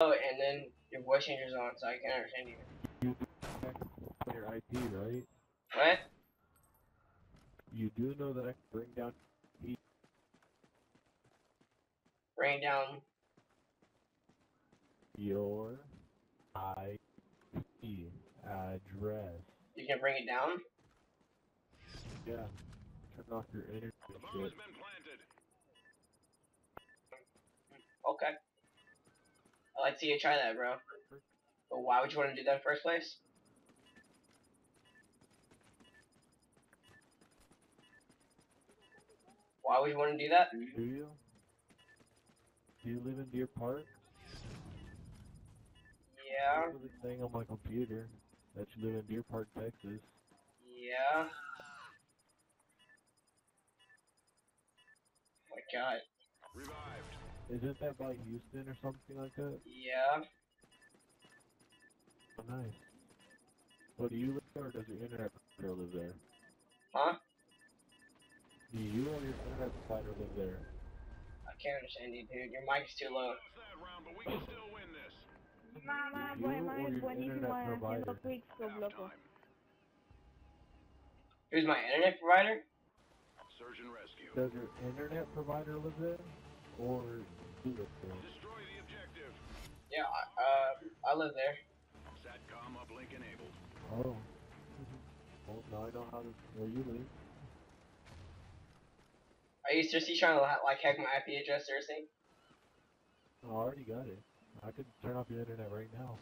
Oh, and then your voice changer's on, so I can't understand you. You do your IP, right? What? You do know that I can bring down Bring down. your IP address. You can bring it down. Yeah. Turn off your internet shit. Okay. I'd like to see you try that, bro. But why would you want to do that in the first place? Why would you want to do that? Do you? Do you live in Deer Park? Yeah. That's what it's saying on my computer that you live in Deer Park, Texas. Yeah. Oh my god. Isn't that by Houston or something like that? Yeah. Oh, nice. Well, do you live there or does your internet provider live there? Huh? Do you or your internet provider live there? I can't understand you, dude. Your mic's too low. Mamá, You poema or es your buenísimo internet haciendo provider. quickscope, loco. Who's my internet provider? Search and rescue. Does your internet provider live there? Or do you live there? Destroy the objective. Yeah, I, uh, I live there. Satcom uplink enabled. Oh. well, now I know how to, where you live. Are you seriously trying to like hack my IP address, seriously? I already got it. I could turn off your internet right now.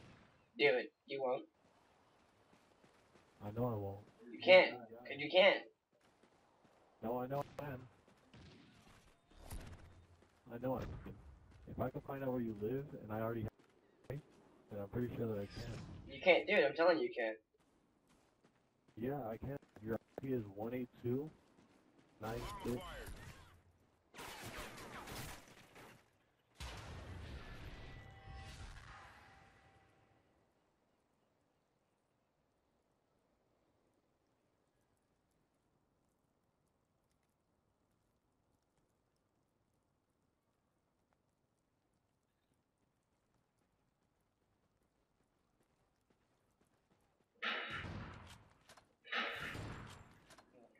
Do it. You won't. I know I won't. You can't. Cause you can't. No, I know I can. I know I can. If I can find out where you live and I already have then I'm pretty sure that I can. You can't do it. I'm telling you, you can't. Yeah, I can. Your IP is 182 96.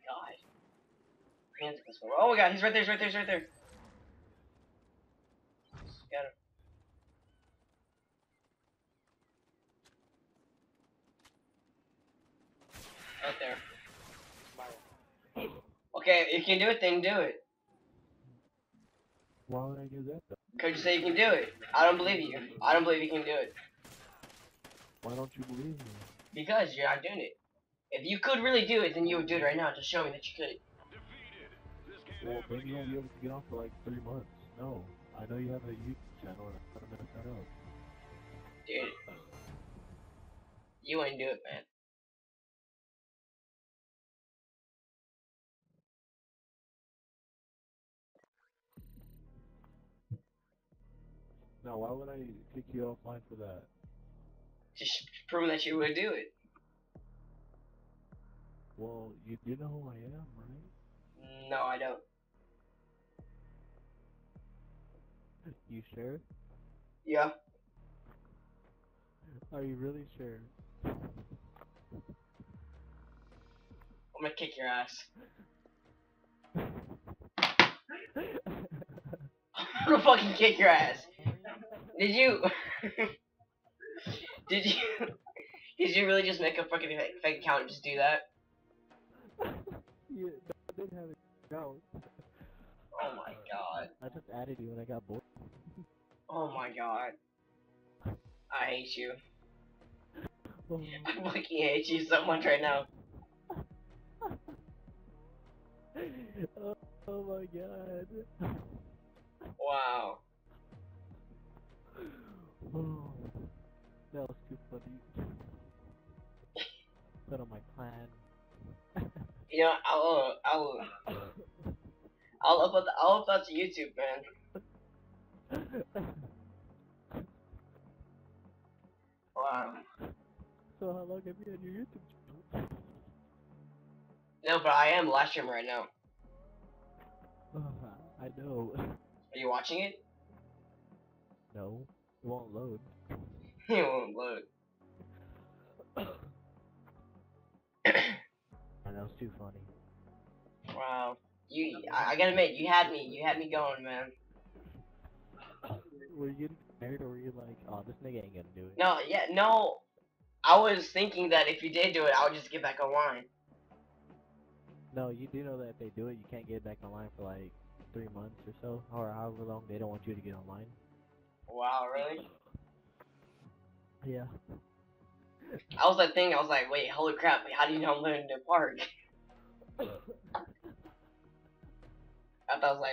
God. Hands against the wall. Oh my god, he's right there, he's right there, he's right there. Got him. Right there. Okay, if you can do it, then do it. Why would I do that though? Cause you say you can do it. I don't believe you. I don't believe you can do it. Why don't you believe me? Because you're not doing it. If you could really do it, then you would do it right now to show me that you could. Defeated. This can't Well, maybe you won't be able to get off for like three months. No, I know you have a YouTube channel and I'm gonna mess that up. Dude. You ain't do it, man. Now, why would I kick you offline for that? Just prove that you would do it. Well, you do know who I am, right? No, I don't. You sure? Yeah. Are you really sure? I'm gonna kick your ass. I'm gonna fucking kick your ass. Did you? did you? Did you really just make a fucking fake, account and just do that? yeah, I did have it go. Oh my god. I just added you when I got bored. Oh my god. I hate you. Oh, I fucking hate you so much right now. oh, oh my god. Wow. Oh, that was too funny. Put on my plan. You know, I'll, uh, I'll, I'll upload, I'll upload to YouTube, man. Wow. so how long have you had your YouTube channel? No, but I am live streaming right now. Oh, I know. Are you watching it? No. It won't load. It won't load. And that was too funny. Wow. You, I, I gotta admit, you had me, you had me going, man. Were you scared or were you like, oh, this nigga ain't gonna do it? No, yeah, no. I was thinking that if you did do it, I would just get back online. No, you do know that if they do it, you can't get back online for like three months or so, or however long they don't want you to get online. Wow, really? Yeah. I was like thinking, I was like, wait, holy crap, how do you know I'm living in the park? I was like,